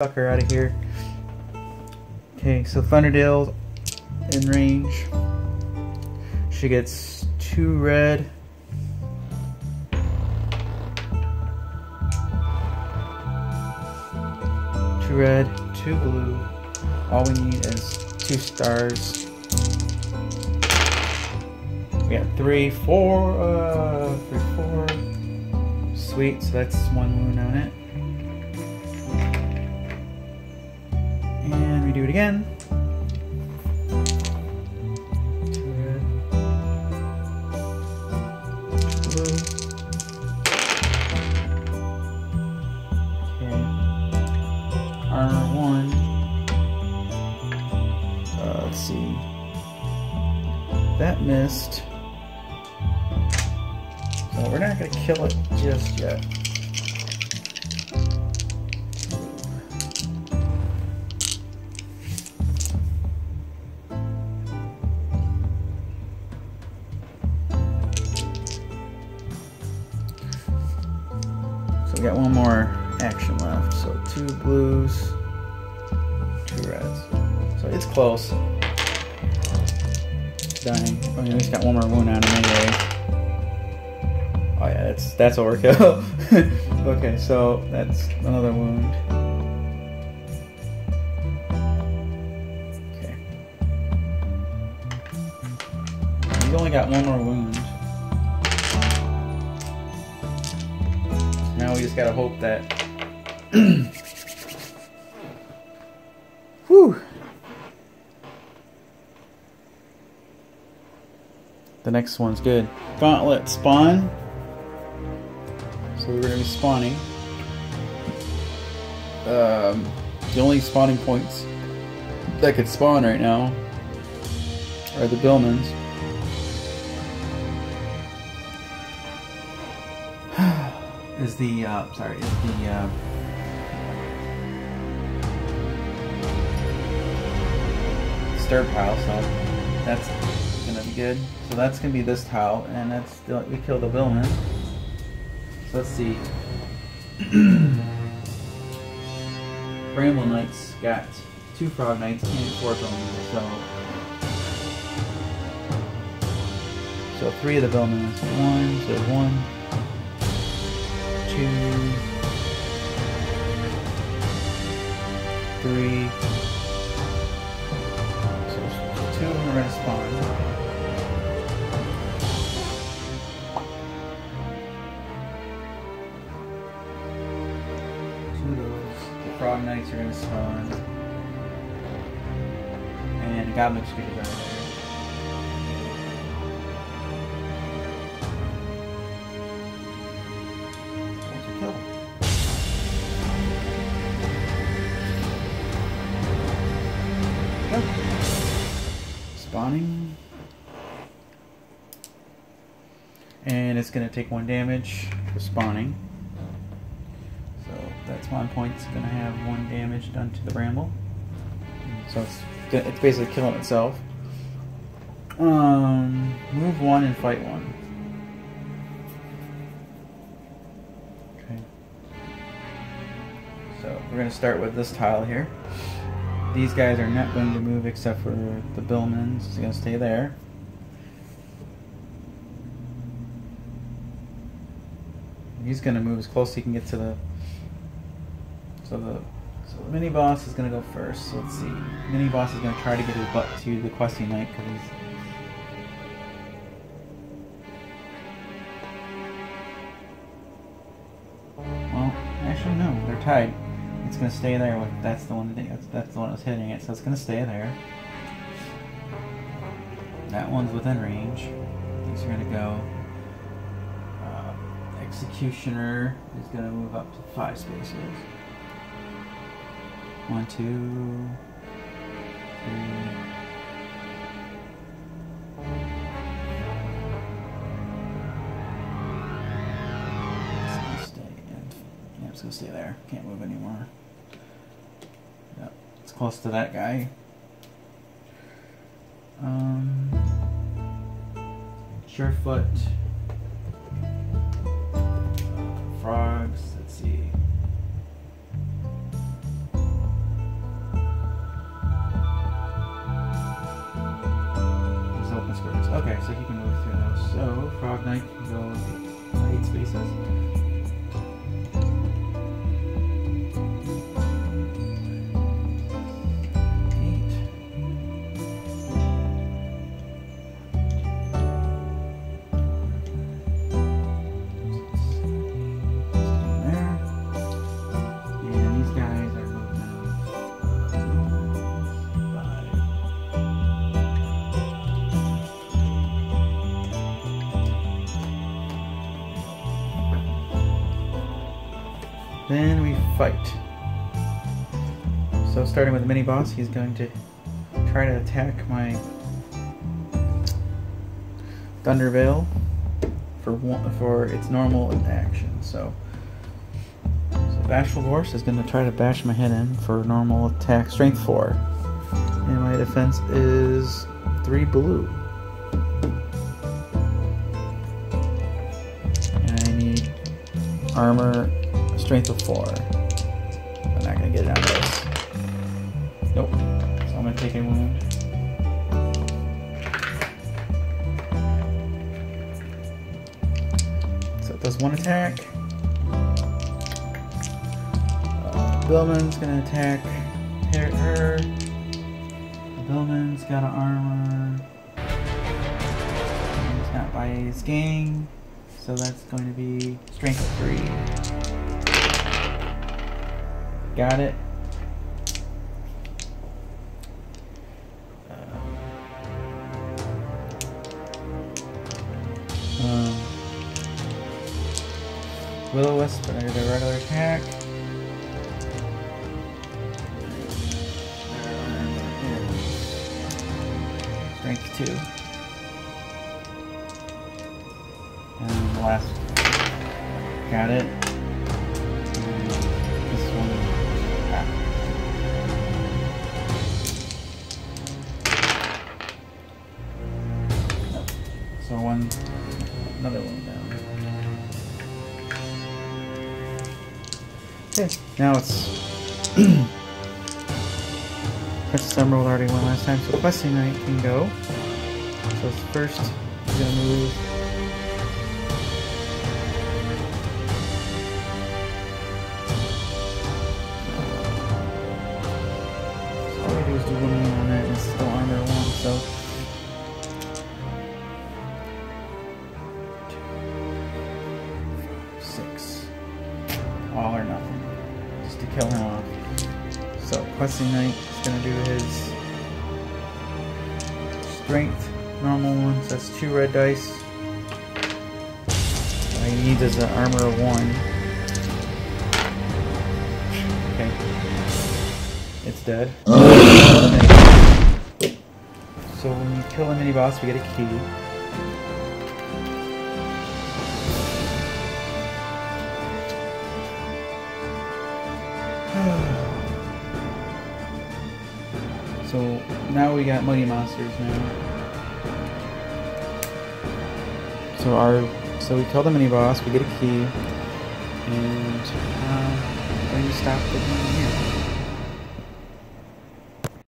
sucker out of here. Okay, so Thunderdale's in range. She gets two red. Two red, two blue. All we need is two stars. We got three, four, uh, three, four. Sweet, so that's one wound on it. Uh, let's see. That missed. So we're not gonna kill it just yet. We got one more action left. So two blues, two reds. So it's close. Dying. I mean, he's got one more wound on him anyway. Oh yeah, that's that's overkill. okay, so that's another wound. Okay. He's only got one more wound. We just gotta hope that. Whew. The next one's good. Gauntlet spawn. So we're gonna be spawning. Um, the only spawning points that could spawn right now are the Billmans. Is the uh, sorry is the uh, stir pile, so that's gonna be good. So that's gonna be this tile, and that's the, we killed the Billman. So let's see. Bramble Knights got two Frog Knights and four Billmen, so so three of the Billmen. One, so one, two, three. So two of them are gonna spawn. Two of those. The frog knights are gonna spawn. And goblin speakers are there. Spawning. And it's going to take one damage for spawning. So that spawn point's going to have one damage done to the bramble. So it's it's basically killing itself. Um, move one and fight one. Okay. So we're going to start with this tile here. These guys are not going to move except for the Billmans. He's going to stay there. He's going to move as close as he can get to the. So the so mini boss is going to go first. So let's see. Mini boss is going to try to get his butt to the questing knight because he's. Well, actually no, they're tied. It's gonna stay there. That's the one. That, that's that's the one that's hitting it. So it's gonna stay there. That one's within range. These are gonna go. Uh, executioner is gonna move up to five spaces. One, two, three. It's going to stay there. Can't move anymore. Yep. It's close to that guy. Um, Surefoot. Uh, frogs. Let's see. There's open squares. Okay, so he can move through those. So, Frog Knight can go eight spaces. Then we fight. So starting with the mini boss, he's going to try to attack my Thunder Veil for one, for its normal action. So, so Bashful Horse is going to try to bash my head in for normal attack, Strength four, and my defense is three blue. And I need armor strength of four. I'm not gonna get it on this. Nope. So I'm gonna take a wound. So it does one attack. Uh, Billman's gonna attack her. her. Billman's got an armor. He's not by his gang. So that's going to be strength of three. Got it. Um, Will-O-Wisp, I did a regular attack. Strength 2. And last. Got it. One, another one down. Okay, now it's Princess Emerald already went last time, so Questing Knight can go. So first, he's gonna move kill him off. So Questing Knight is going to do his strength, normal ones. That's two red dice. All he needs is an armor of one. Okay. It's dead. so when you kill a mini boss, we get a key. So now we got Mighty Monsters now. So our so we kill the mini boss, we get a key, and um, we're to stop the game here.